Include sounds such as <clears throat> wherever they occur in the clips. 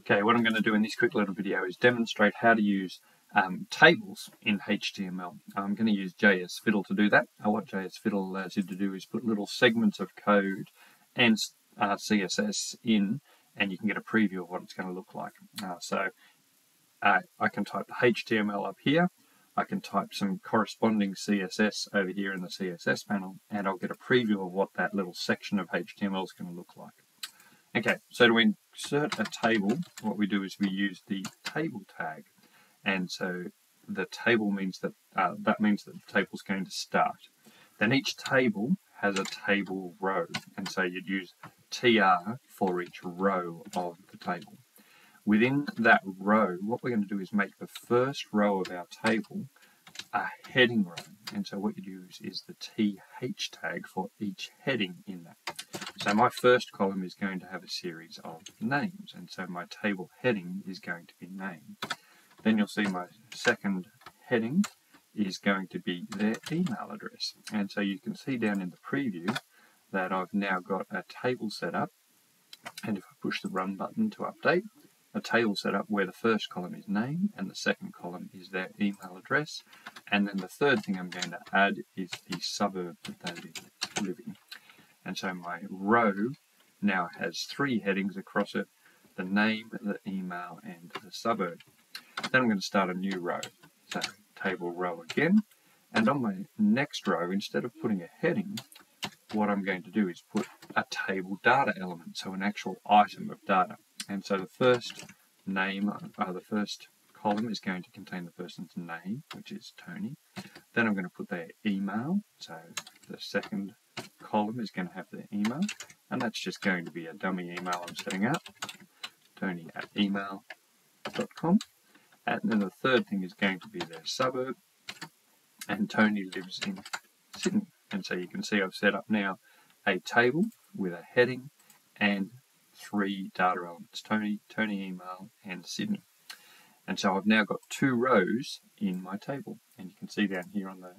Okay, what I'm going to do in this quick little video is demonstrate how to use um, tables in HTML. I'm going to use JS Fiddle to do that. Uh, what JS Fiddle allows you to do is put little segments of code and uh, CSS in, and you can get a preview of what it's going to look like. Uh, so uh, I can type the HTML up here. I can type some corresponding CSS over here in the CSS panel, and I'll get a preview of what that little section of HTML is going to look like. Okay, so to insert a table, what we do is we use the table tag. And so the table means that uh, that means that the table is going to start. Then each table has a table row, and so you'd use tr for each row of the table. Within that row, what we're going to do is make the first row of our table a heading row. And so what you use is the th tag for each heading in that. So my first column is going to have a series of names, and so my table heading is going to be name. Then you'll see my second heading is going to be their email address. And so you can see down in the preview that I've now got a table set up, and if I push the run button to update, a table set up where the first column is name and the second column is their email address. And then the third thing I'm going to add is the suburb that they live in. And so my row now has three headings across it, the name, the email, and the suburb. Then I'm going to start a new row. So table row again. And on my next row, instead of putting a heading, what I'm going to do is put a table data element, so an actual item of data. And so the first name, uh, the first column is going to contain the person's name, which is Tony. Then I'm going to put their email, so the second column is going to have their email, and that's just going to be a dummy email I'm setting up, tony at email.com. And then the third thing is going to be their suburb, and Tony lives in Sydney. And so you can see I've set up now a table with a heading and three data elements, Tony, Tony email, and Sydney. And so I've now got two rows in my table. And you can see down here on the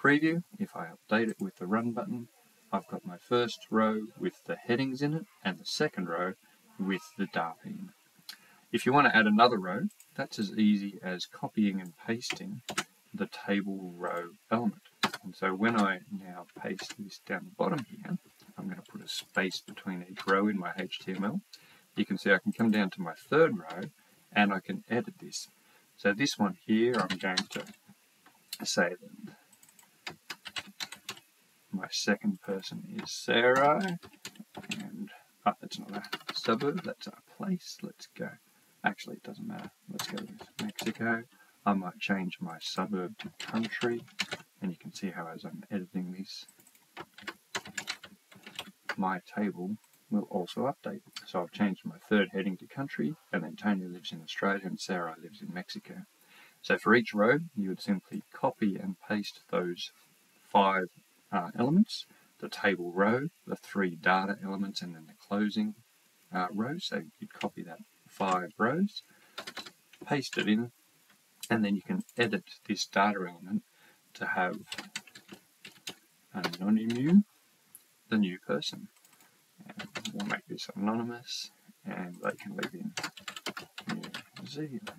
preview, if I update it with the run button, I've got my first row with the headings in it and the second row with the data in it. If you want to add another row, that's as easy as copying and pasting the table row element. And so when I now paste this down the bottom here, I'm going to put a space between each row in my HTML. You can see I can come down to my third row and I can edit this. So this one here, I'm going to say that my second person is Sarah, and oh, that's not a suburb, that's a place. Let's go. Actually, it doesn't matter. Let's go with Mexico. I might change my suburb to country, and you can see how as I'm editing this, my table will also update. So I've changed my third heading to country, and then Tony lives in Australia and Sarah lives in Mexico. So for each row, you would simply copy and paste those five uh, elements, the table row, the three data elements, and then the closing uh, row. So you'd copy that five rows, paste it in, and then you can edit this data element to have anonymous, the new person. And we'll make this anonymous, and they can live in New Zealand,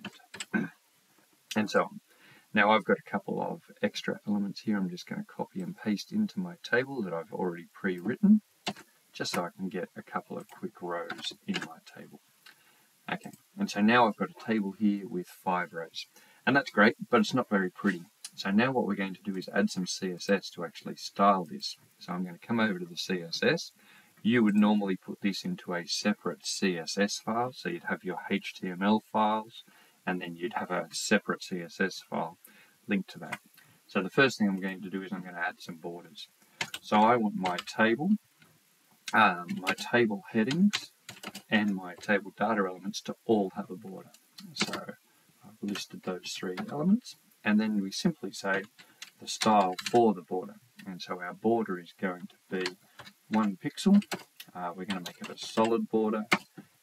<clears throat> and so on. Now I've got a couple of extra elements here I'm just going to copy and paste into my table that I've already pre-written just so I can get a couple of quick rows in my table. Okay, and so now I've got a table here with five rows. And that's great, but it's not very pretty. So now what we're going to do is add some CSS to actually style this. So I'm going to come over to the CSS. You would normally put this into a separate CSS file, so you'd have your HTML files, and then you'd have a separate CSS file linked to that. So the first thing I'm going to do is I'm going to add some borders. So I want my table, um, my table headings, and my table data elements to all have a border. So I've listed those three elements, and then we simply say the style for the border. And so our border is going to be one pixel. Uh, we're going to make it a solid border,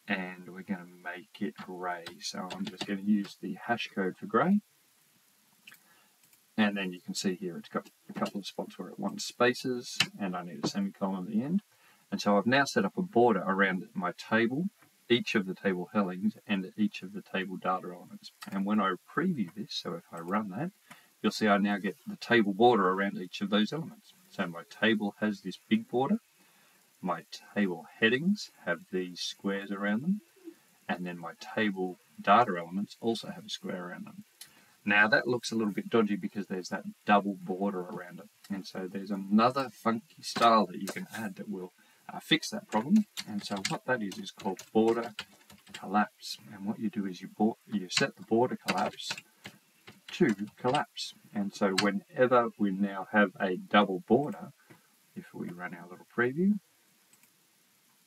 and we're going to make it grey. So I'm just going to use the hash code for grey. And then you can see here it's got a couple of spots where it wants spaces and I need a semicolon at the end. And so I've now set up a border around my table each of the table headings and each of the table data elements. And when I preview this, so if I run that, you'll see I now get the table border around each of those elements. So my table has this big border, my table headings have these squares around them, and then my table data elements also have a square around them. Now that looks a little bit dodgy because there's that double border around it. And so there's another funky style that you can add that will uh, fix that problem. And so what that is is called border collapse. And what you do is you, you set the border collapse to collapse. And so whenever we now have a double border, if we run our little preview,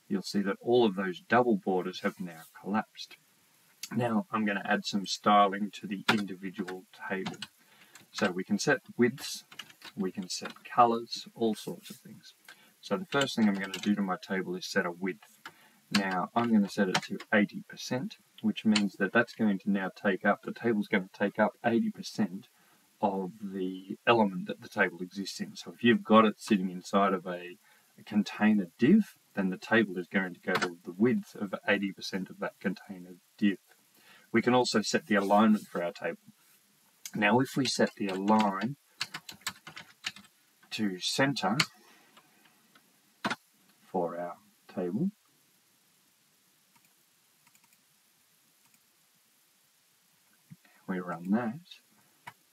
you'll see that all of those double borders have now collapsed. Now I'm going to add some styling to the individual table. So we can set widths, we can set colors, all sorts of things. So the first thing I'm going to do to my table is set a width. Now I'm going to set it to 80%, which means that that's going to now take up, the table's going to take up 80% of the element that the table exists in. So if you've got it sitting inside of a, a container div, then the table is going to go to the width of 80% of that container div. We can also set the alignment for our table. Now if we set the align to center for our table, we run that,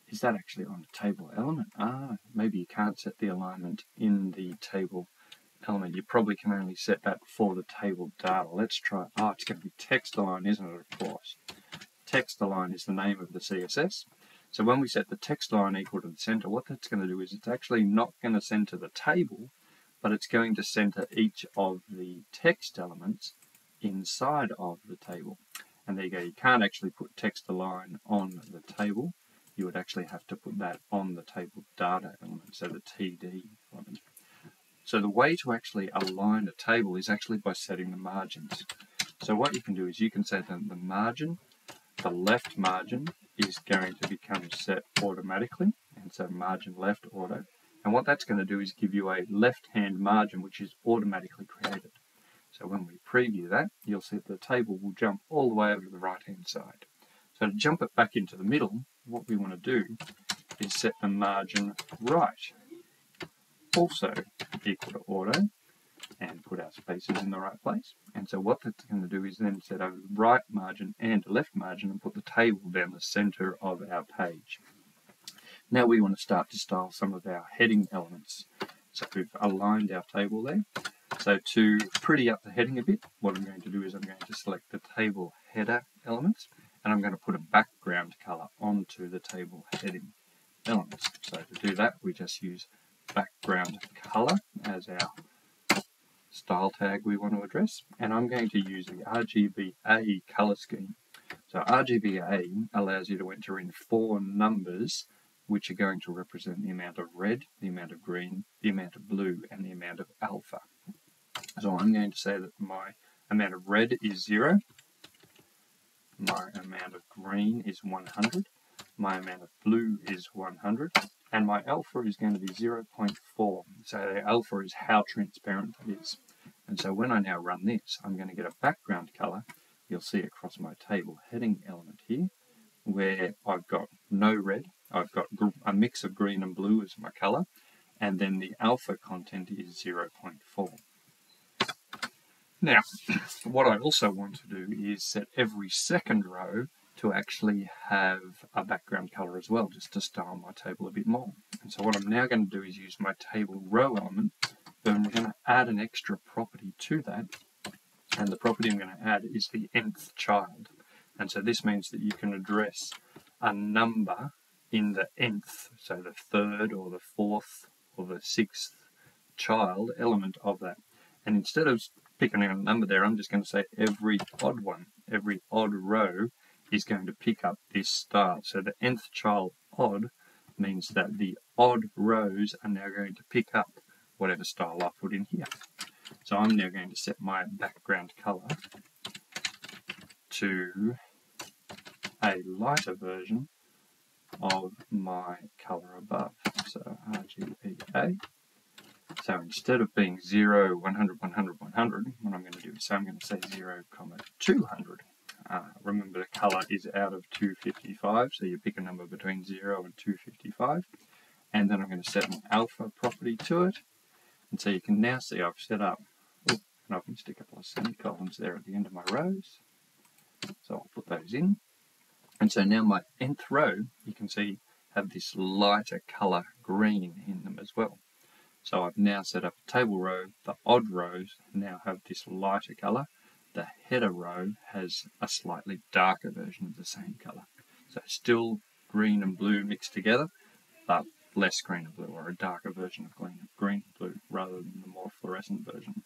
is that actually on a table element? Ah, maybe you can't set the alignment in the table element. You probably can only set that for the table data. Let's try, oh, it's going to be text align, isn't it, of course text align is the name of the CSS. So when we set the text align equal to the center, what that's going to do is it's actually not going to center the table, but it's going to center each of the text elements inside of the table. And there you go, you can't actually put text align on the table. You would actually have to put that on the table data element, so the TD element. So the way to actually align a table is actually by setting the margins. So what you can do is you can set the margin the left margin is going to become set automatically, and so margin left auto. And what that's going to do is give you a left-hand margin which is automatically created. So when we preview that, you'll see that the table will jump all the way over to the right-hand side. So to jump it back into the middle, what we want to do is set the margin right, also equal to auto, and put our spaces in the right place. And so what that's going to do is then set a right margin and a left margin and put the table down the center of our page. Now we want to start to style some of our heading elements. So we've aligned our table there. So to pretty up the heading a bit, what I'm going to do is I'm going to select the table header elements and I'm going to put a background color onto the table heading elements. So to do that, we just use background color as our style tag we want to address, and I'm going to use the RGBA color scheme. So RGBA allows you to enter in four numbers which are going to represent the amount of red, the amount of green, the amount of blue, and the amount of alpha. So I'm going to say that my amount of red is 0, my amount of green is 100, my amount of blue is 100, and my alpha is going to be 0.4. So the alpha is how transparent it is. And so when I now run this, I'm going to get a background color. You'll see across my table heading element here, where I've got no red, I've got a mix of green and blue as my color, and then the alpha content is 0.4. Now, <clears throat> what I also want to do is set every second row to actually have a background color as well, just to style my table a bit more. And so what I'm now going to do is use my table row element, but I'm going to add an extra property to that. And the property I'm going to add is the nth child. And so this means that you can address a number in the nth, so the third or the fourth or the sixth child element of that. And instead of picking a number there, I'm just going to say every odd one, every odd row is going to pick up this style. So the nth child odd means that the odd rows are now going to pick up whatever style I put in here. So I'm now going to set my background color to a lighter version of my color above. So RGBA So instead of being 0, 100, 100, 100, what I'm going to do is say I'm going to say 0, comma 200. Uh, remember the colour is out of 255, so you pick a number between 0 and 255. And then I'm going to set an alpha property to it. And so you can now see I've set up, oh, and I can stick a couple of semicolons there at the end of my rows. So I'll put those in. And so now my nth row, you can see, have this lighter colour green in them as well. So I've now set up a table row. The odd rows now have this lighter colour. The header row has a slightly darker version of the same colour. So still green and blue mixed together, but less green and blue, or a darker version of green, green and blue rather than the more fluorescent version.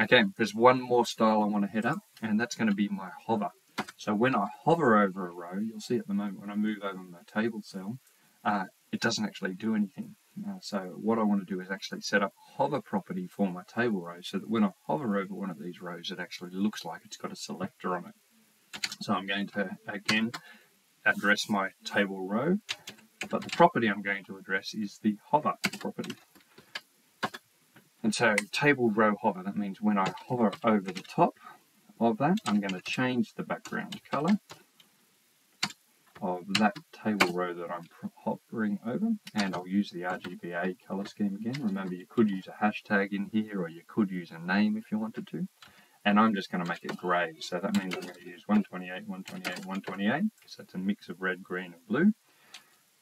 Okay, there's one more style I want to head up, and that's going to be my hover. So when I hover over a row, you'll see at the moment when I move over my table cell, uh, it doesn't actually do anything. Uh, so what I want to do is actually set up hover property for my table row so that when I hover over one of these rows it actually looks like it's got a selector on it. So I'm going to again address my table row but the property I'm going to address is the hover property. And so table row hover, that means when I hover over the top of that, I'm going to change the background color of that table row that I'm hovering over and I'll use the RGBA color scheme again. Remember you could use a hashtag in here or you could use a name if you wanted to. And I'm just going to make it grey, so that means I'm going to use 128, 128, 128. So it's a mix of red, green and blue.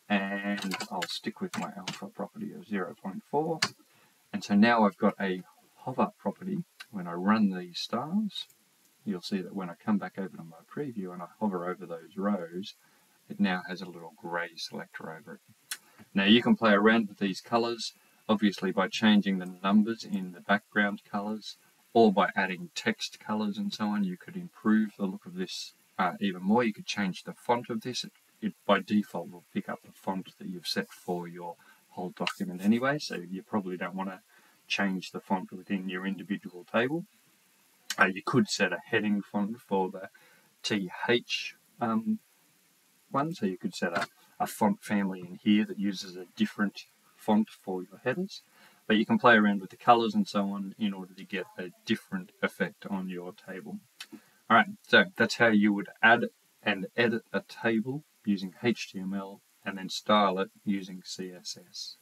And I'll stick with my alpha property of 0.4. And so now I've got a hover property. When I run these stars, you'll see that when I come back over to my preview and I hover over those rows, it now has a little grey selector over it. Now you can play around with these colours, obviously by changing the numbers in the background colours, or by adding text colours and so on, you could improve the look of this uh, even more. You could change the font of this. It, it by default will pick up the font that you've set for your whole document anyway, so you probably don't want to change the font within your individual table. Uh, you could set a heading font for the TH um, one, so you could set a, a font family in here that uses a different font for your headers. But you can play around with the colors and so on in order to get a different effect on your table. Alright, so that's how you would add and edit a table using HTML and then style it using CSS.